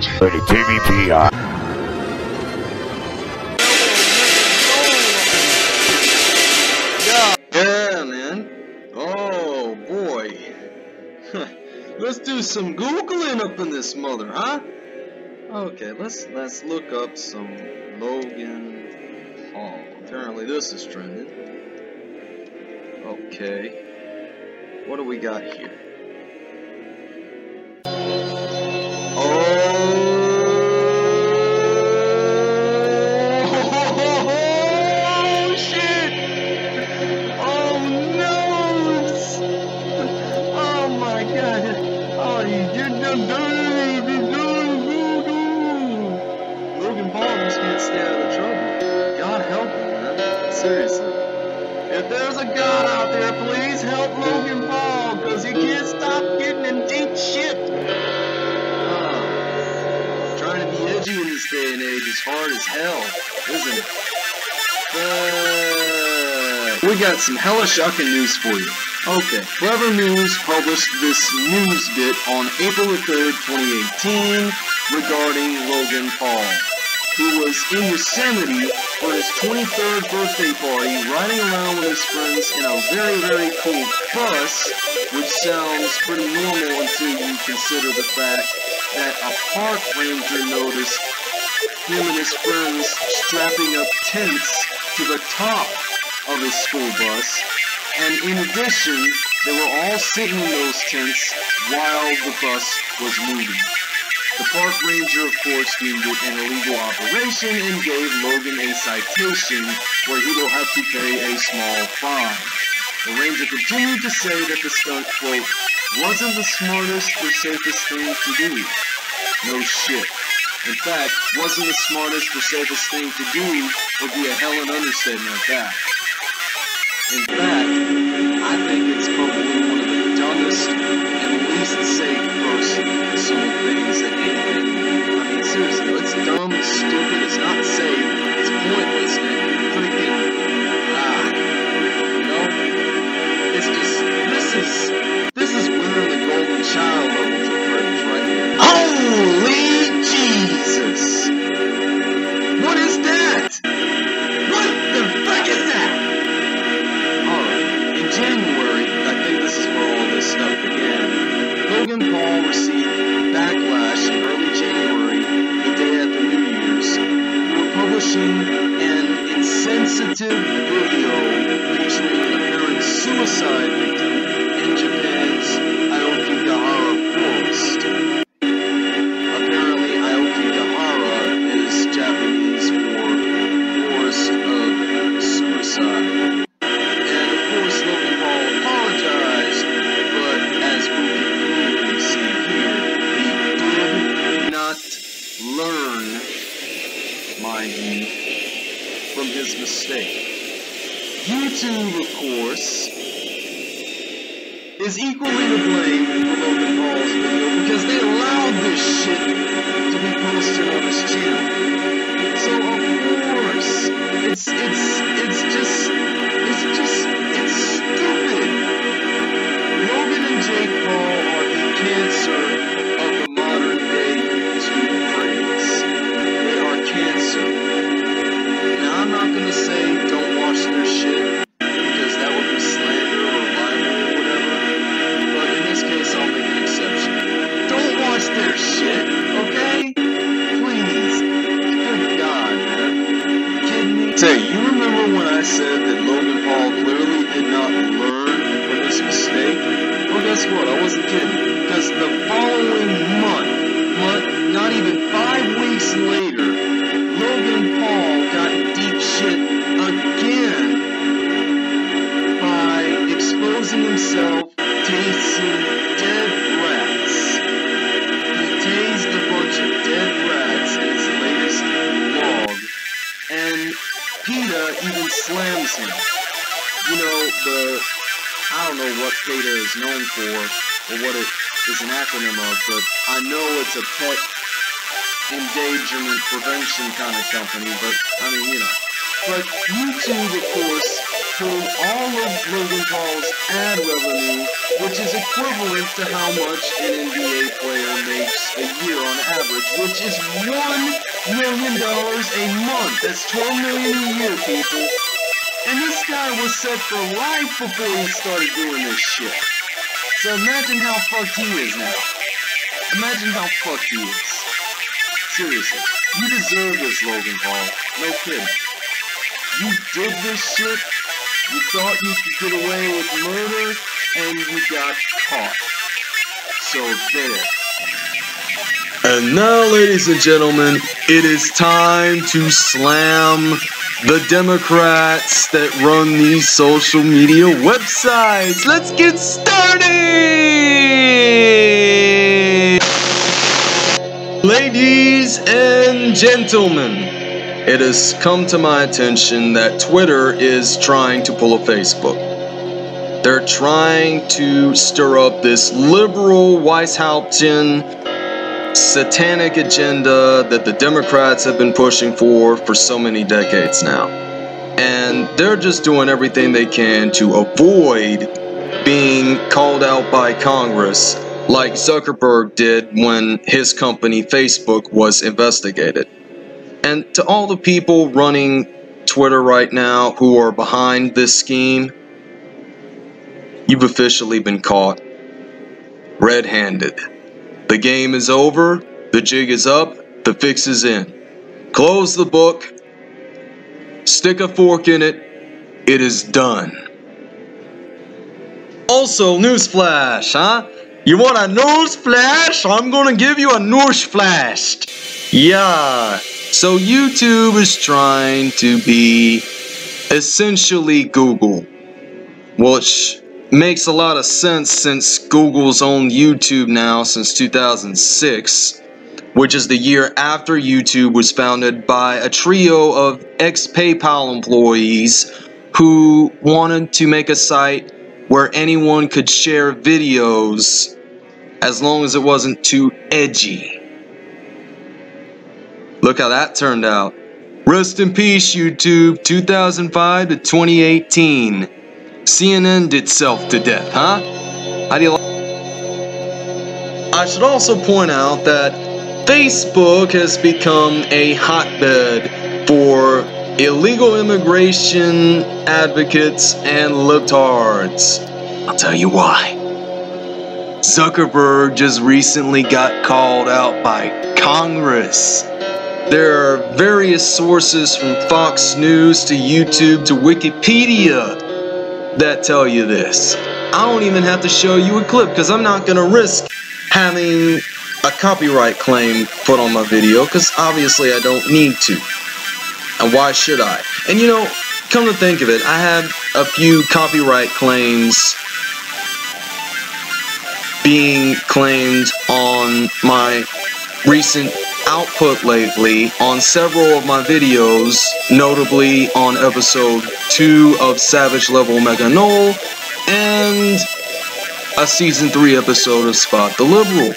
For the Yeah, man. Oh, boy. let's do some googling up in this mother, huh? Okay, let's let's look up some Logan Paul. Apparently this is trending. Okay. What do we got here? Logan Paul just can't stay out of trouble. God help him, man. Seriously. If there's a God out there, please help Logan he can't stop getting in deep shit. Oh, trying to be edgy in this day and age is hard as hell, isn't it? But we got some hella shocking news for you. Okay, Clever News published this news bit on April the 3rd, 2018 regarding Logan Paul, who was in Yosemite for his 23rd birthday party, riding around with his friends in a very, very cool bus, which sounds pretty normal until you consider the fact that a park ranger noticed him and his friends strapping up tents to the top of his school bus, and in addition, they were all sitting in those tents while the bus was moving. The park ranger, of course, deemed it an illegal operation and gave Logan a citation where he will have to pay a small fine. The ranger continued to say that the stunt, quote, wasn't the smartest or safest thing to do. No shit. In fact, wasn't the smartest or safest thing to do would be a hell of an understatement at that. In fact, tasing dead rats. He tased a bunch of dead rats in his latest vlog, and PETA even slams him. You know, the, I don't know what PETA is known for, or what it is an acronym of, but I know it's a pet endangerment prevention kind of company, but, I mean, you know. But YouTube, of course, all of Logan Paul's ad revenue, which is equivalent to how much an NBA player makes a year on average, which is $1 million a month. That's 12 million a year, people. And this guy was set for life before he started doing this shit. So imagine how fucked he is now. Imagine how fucked he is. Seriously, you deserve this, Logan Paul. No kidding. You did this shit, you thought you could get away with murder, and you got caught. So there. And now, ladies and gentlemen, it is time to slam the Democrats that run these social media websites. Let's get started! Ladies and gentlemen, it has come to my attention that Twitter is trying to pull a Facebook. They're trying to stir up this liberal Weishauптchen satanic agenda that the Democrats have been pushing for for so many decades now. And they're just doing everything they can to avoid being called out by Congress like Zuckerberg did when his company Facebook was investigated. And to all the people running Twitter right now who are behind this scheme, you've officially been caught red handed. The game is over, the jig is up, the fix is in. Close the book, stick a fork in it, it is done. Also, newsflash, huh? You want a newsflash? I'm gonna give you a newsflash. Yeah. So YouTube is trying to be essentially Google, which makes a lot of sense since Google's on YouTube now since 2006, which is the year after YouTube was founded by a trio of ex-PayPal employees who wanted to make a site where anyone could share videos as long as it wasn't too edgy. Look how that turned out. Rest in peace, YouTube, 2005 to 2018. CNN did self to death, huh? How do you like? I should also point out that Facebook has become a hotbed for illegal immigration advocates and libtards. I'll tell you why. Zuckerberg just recently got called out by Congress. There are various sources from Fox News to YouTube to Wikipedia that tell you this. I don't even have to show you a clip because I'm not going to risk having a copyright claim put on my video because obviously I don't need to. And why should I? And you know, come to think of it, I have a few copyright claims being claimed on my recent output lately on several of my videos, notably on episode 2 of Savage Level Omega Null and a season 3 episode of Spot the Liberal.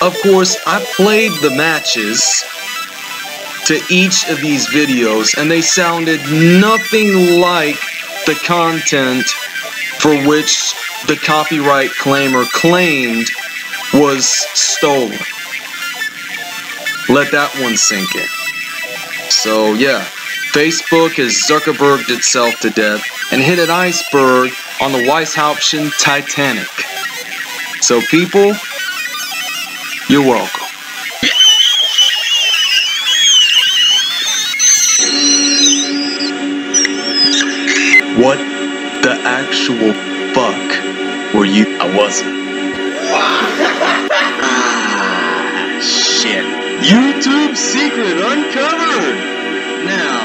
Of course, I played the matches to each of these videos and they sounded nothing like the content for which the copyright claimer claimed was stolen. Let that one sink in. So yeah, Facebook has Zuckerberged itself to death and hit an iceberg on the Weishauптchen Titanic. So people, you're welcome. What the actual fuck were you? I wasn't. ah, shit. YouTube secret uncovered! Now,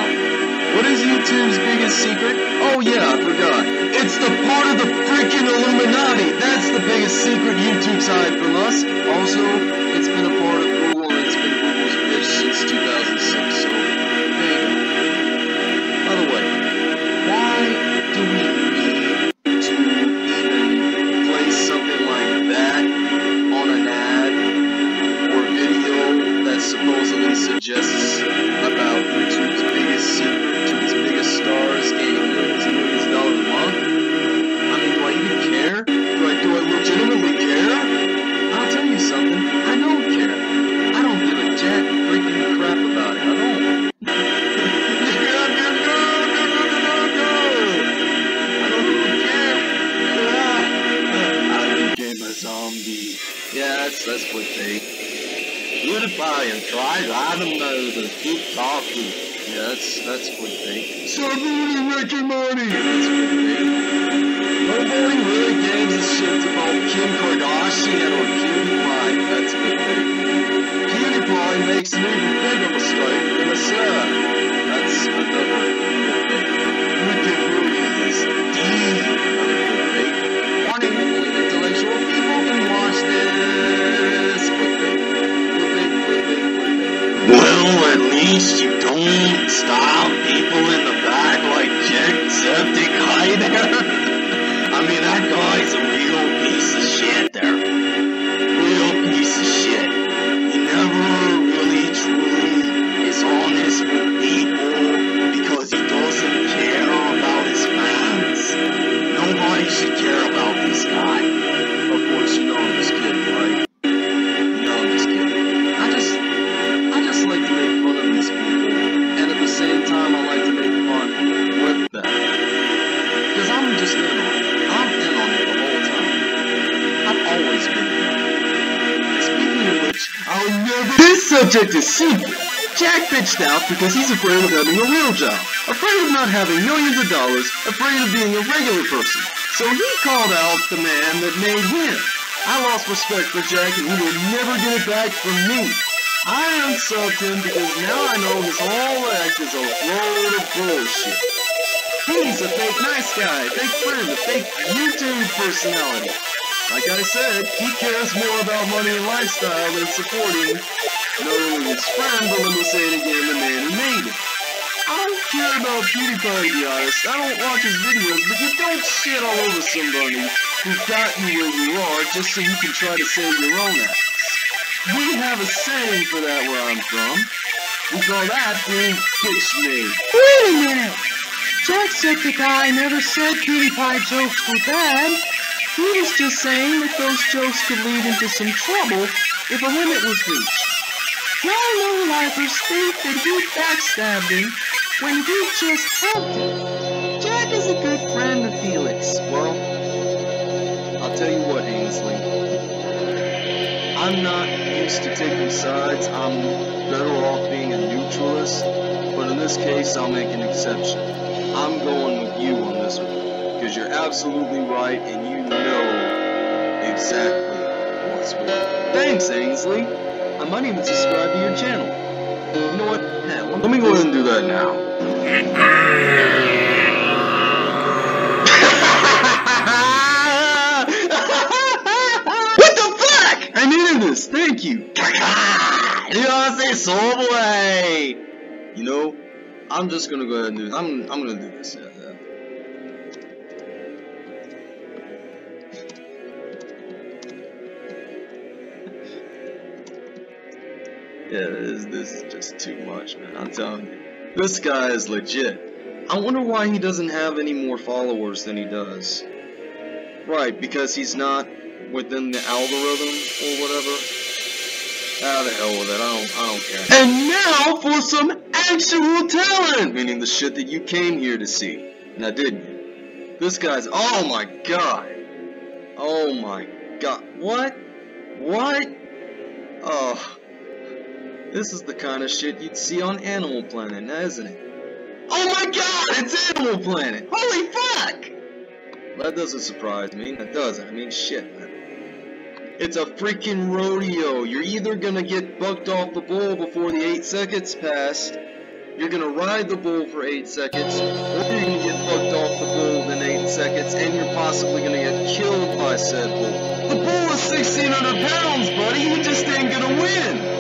what is YouTube's biggest secret? Oh yeah, I forgot. It's the part of the freaking Illuminati! That's the biggest secret YouTube's hide from us. Also, making money! That's clickbait. Nobody really gives a shit about Kim Kardashian or PewDiePie. That's clickbait. PewDiePie makes an even bigger mistake than a slur. That's another clickbait. Rick and Morty is deep. Another clickbait. Warning, intellectual people can watch this. Clickbait. Clickbait, clickbait, clickbait. Well, at least you don't stop people in the I mean, that guy's a real piece of shit there. Real piece of shit. He never really truly is honest with people because he doesn't care about his fans. Nobody should care Subject is secret. Jack bitched out because he's afraid of having a real job, afraid of not having millions of dollars, afraid of being a regular person. So he called out the man that made him. I lost respect for Jack and he will never get it back from me. I unsubbed him because now I know his whole act is a load of bullshit. He's a fake nice guy, fake friend, a fake YouTube personality. Like I said, he cares more about money and lifestyle than supporting only his friend, but let me say it again, the man who made him. I don't care about PewDiePie, to be honest. I don't watch his videos, but you don't shit all over somebody who got you where you are just so you can try to save your own ass. We have a saying for that where I'm from. We call that being bitch made. Wait a minute! Jacksepticeye never said PewDiePie jokes were bad. He was just saying that those jokes could lead into some trouble if a limit was reached. Y'all low-lifers think that he backstabbed him when he just helped him. Jack is a good friend of Felix. Well, I'll tell you what, Ainsley. I'm not used to taking sides. I'm better off being a neutralist. But in this case, I'll make an exception. I'm going with you on this one. Because you're absolutely right and you know exactly what's what. Thanks, Ainsley. I might even subscribe to your channel. You know what? Hell, let me go ahead and do that now. what the fuck? I needed this. Thank you. You know, I'm just gonna go ahead and do. I'm I'm gonna do this. Yeah, yeah. Yeah, this, is just too much, man. I'm telling you. This guy is legit. I wonder why he doesn't have any more followers than he does. Right, because he's not within the algorithm or whatever. Ah, the hell with it. I don't, I don't care. And now for some actual talent! Meaning the shit that you came here to see. Now, didn't you? This guy's, oh my god. Oh my god. What? What? Oh. This is the kind of shit you'd see on Animal Planet, now isn't it? Oh my god, it's Animal Planet! Holy fuck! That doesn't surprise me, that doesn't. I mean, shit, man. It's a freaking rodeo. You're either gonna get bucked off the bull before the 8 seconds pass, you're gonna ride the bull for 8 seconds, or you're gonna get bucked off the bull in 8 seconds, and you're possibly gonna get killed by said bull. The bull is 1,600 pounds, buddy! You just ain't gonna win!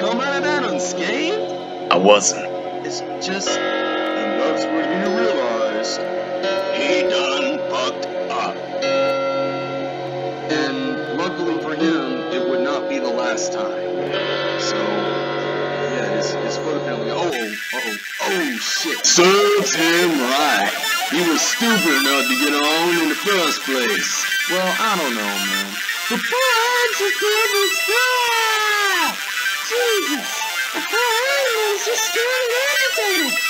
Come out of that unscathed? I wasn't. It's just, and that's when you realize he done fucked up. And luckily for him, it would not be the last time. So, yeah, his, his foot apparently, oh, uh-oh, oh shit. Serves him right. He was stupid enough to get on in the first place. Well, I don't know, man. The birds are good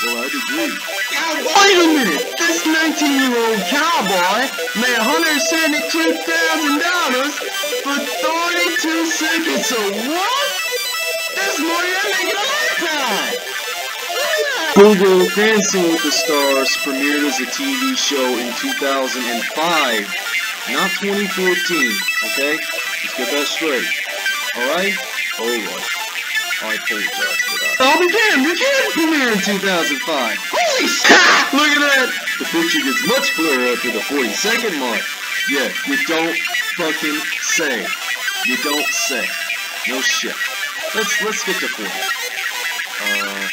Well, I'd agree. Wait a minute! This 19-year-old cowboy made $172,000 for 32 seconds of what? That's more than I make in a! Google Dancing with the Stars premiered as a TV show in 2005, not 2014, okay? Let's get that straight. Alright? Alright. Oh, I for that. I'll be damned, it did premiere in 2005. Holy shit! Look at that! The picture gets much clearer after the 40 second mark. Yeah, you don't fucking say. You don't say. No shit. Let's let's get to 40. Uh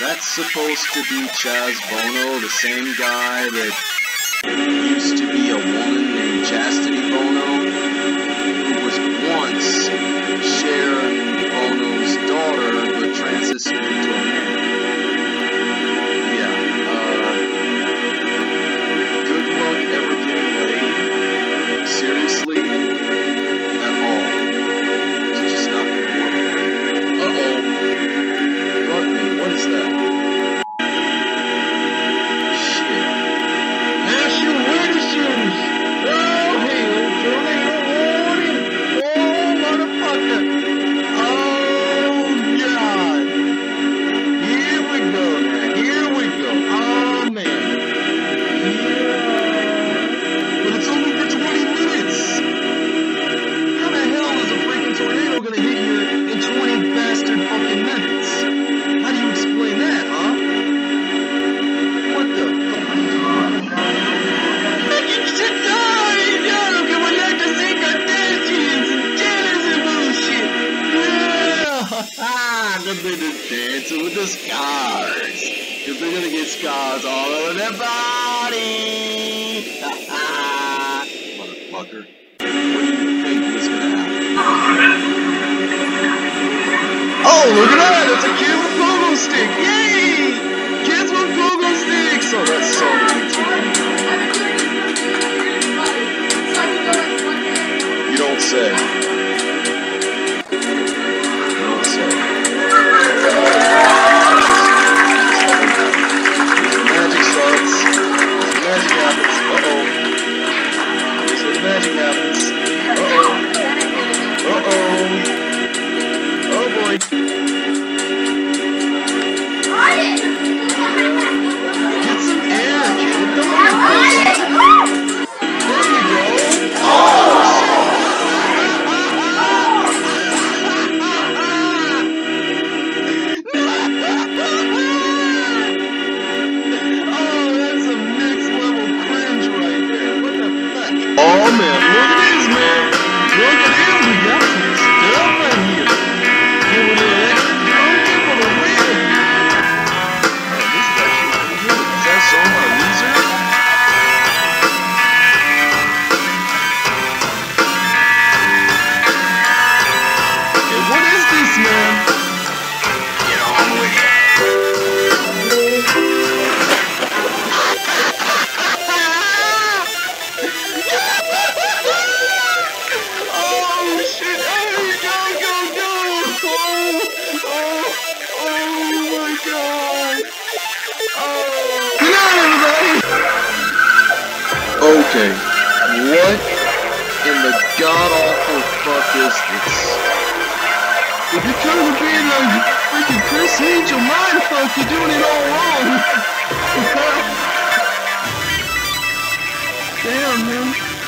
that's supposed to be Chaz Bono, the same guy that dancing with the scars. Cause they're gonna get scars all over their body. Motherfucker. What do you think was gonna happen? Oh, look at that! It's a kid with pogo stick! Yay! Kids with pogo sticks! Oh, that's so You don't say. So the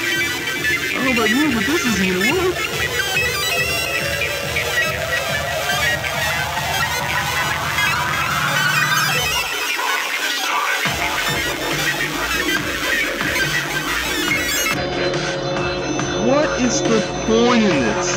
Oh, I don't know about you, but this isn't gonna work. What is the point in this?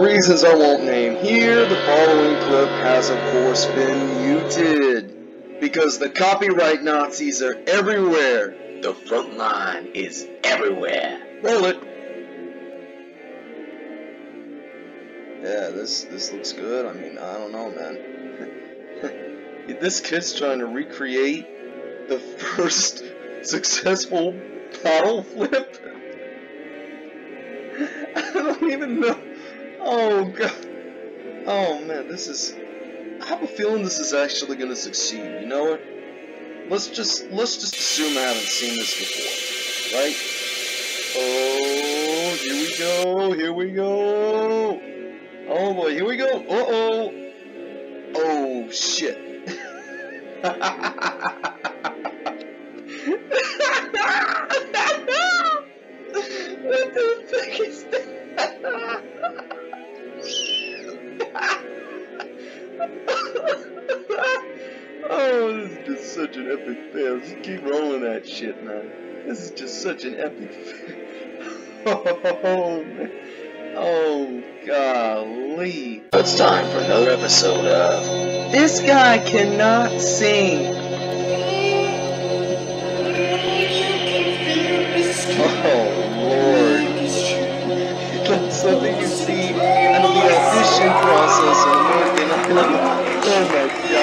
For reasons I won't name here, the following clip has of course been muted. Because the copyright Nazis are everywhere. The front line is everywhere. Roll it. Yeah, this this looks good. I mean, I don't know, man. this kid's trying to recreate the first successful paddle flip. I don't even know. Oh god. Oh man, this is. I have a feeling this is actually gonna succeed. You know what? Let's just let's just assume I haven't seen this before, right? Oh, here we go. Here we go. Oh boy, here we go. Uh oh. Oh shit. what the fuck is that? Is such an epic fail. Just keep rolling that shit, man. This is just such an epic fail. Oh, man. Oh, golly. It's time for another episode of This Guy Cannot Sing. Oh, Lord. That's something you see in the audition process in American Idol. Oh my god.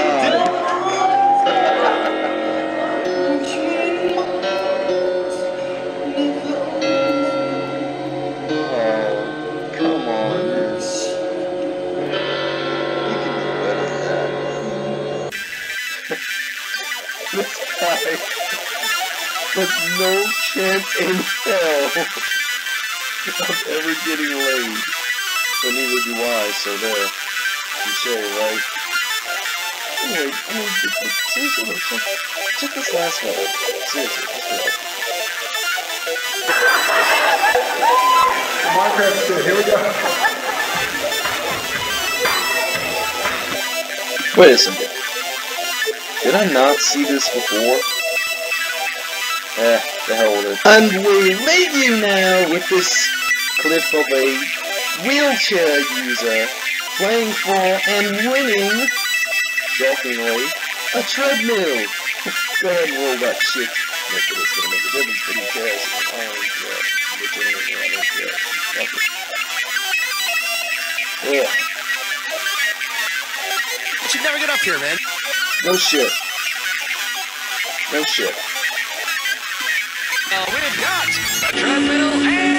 Chance in hell of ever getting laid. But neither do I, so there. You say, right? Anyway, I mean, seriously, though, check, check this last one. Seriously, just go. Minecraft shit, here we go. Wait a second. Did I not see this before? Eh, the hell with it. And we leave you now with this clip of a wheelchair user playing for and winning, shockingly, a treadmill. Go ahead and roll that shit. Not that it's gonna make a difference, but who cares? I don't care. Legitimately, I don't care. Fuck it. Yeah. You should never get up here, man. No shit. No shit. We've got a treadmill and